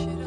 like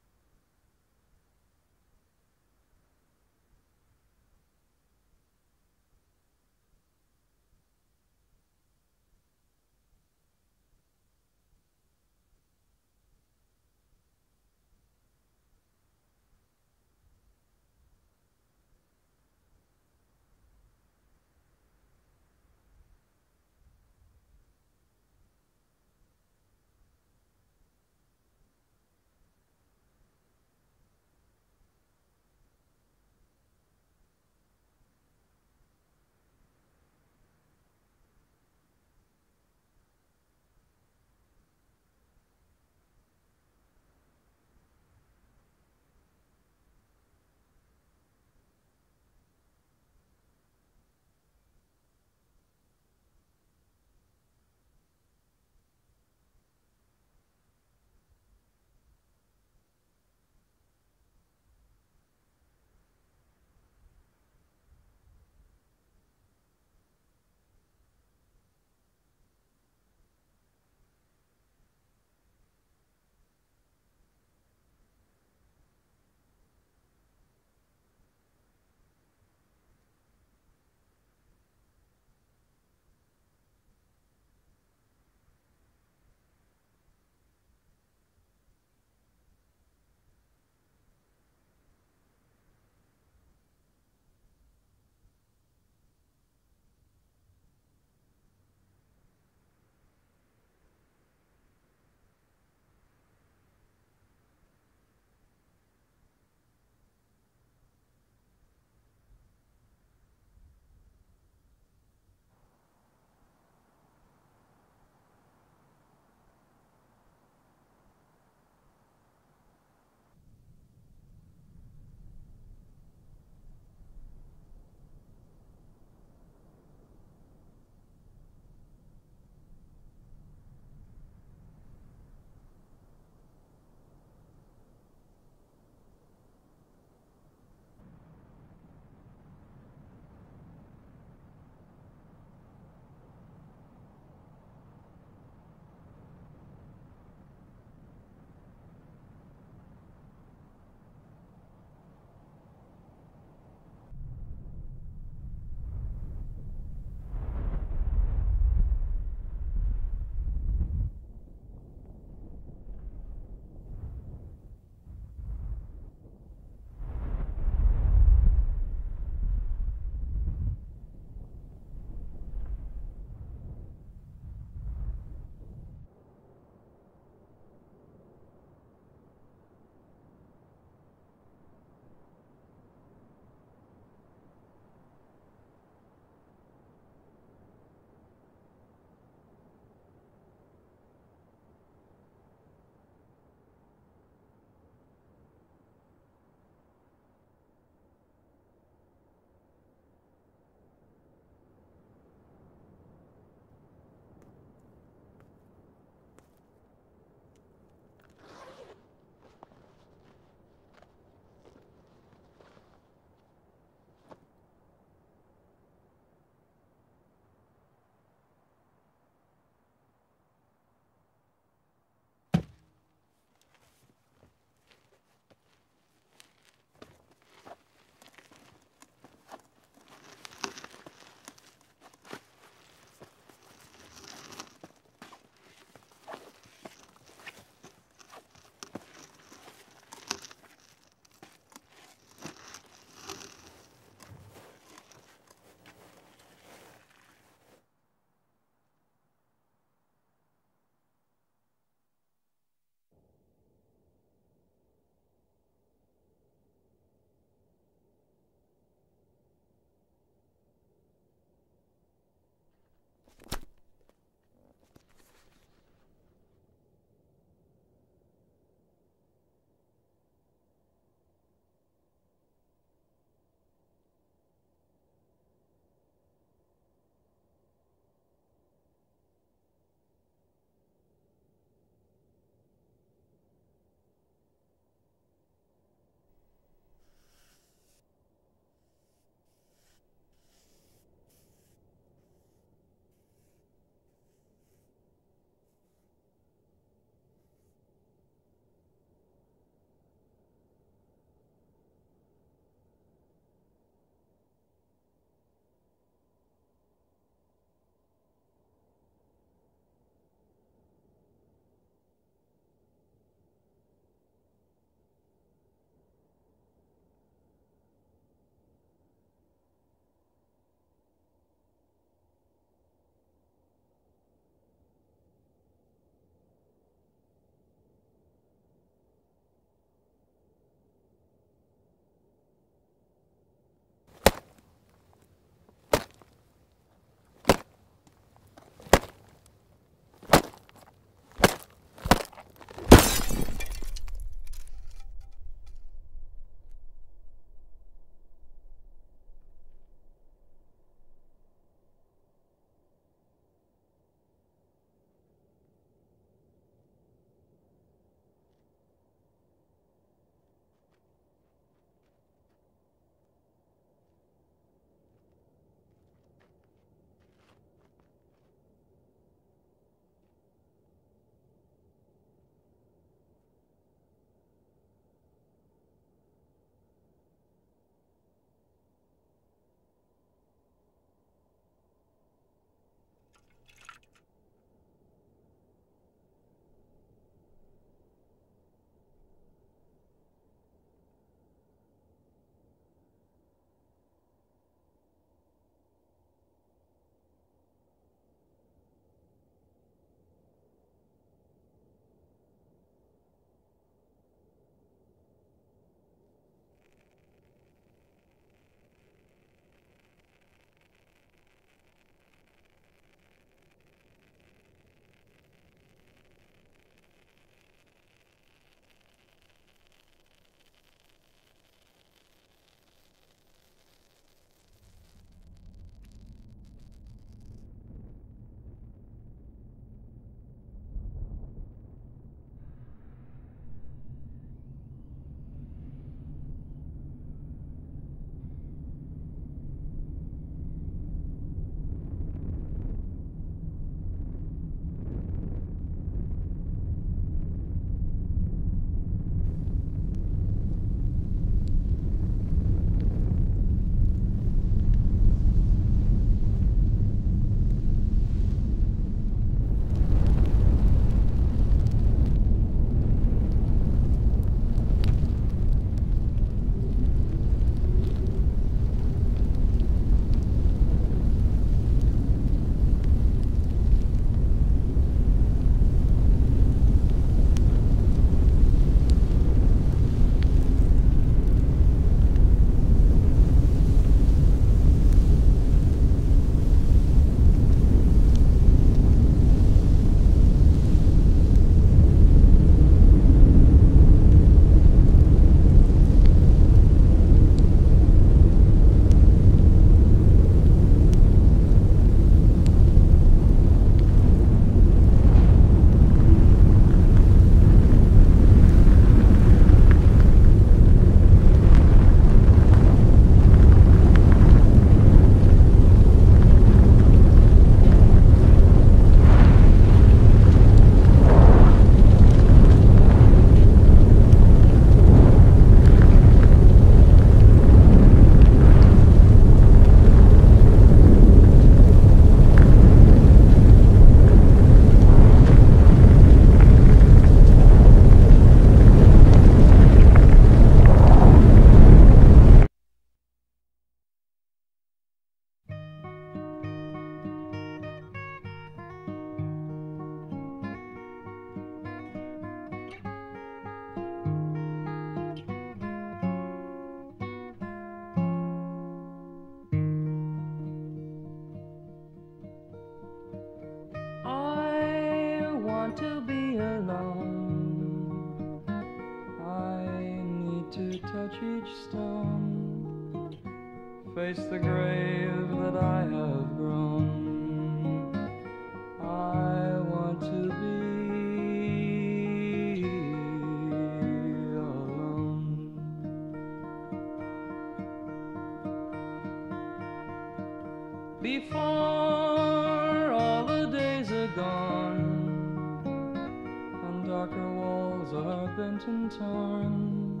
mountain torn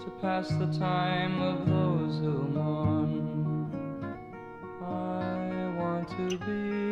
to pass the time of those who mourn. I want to be.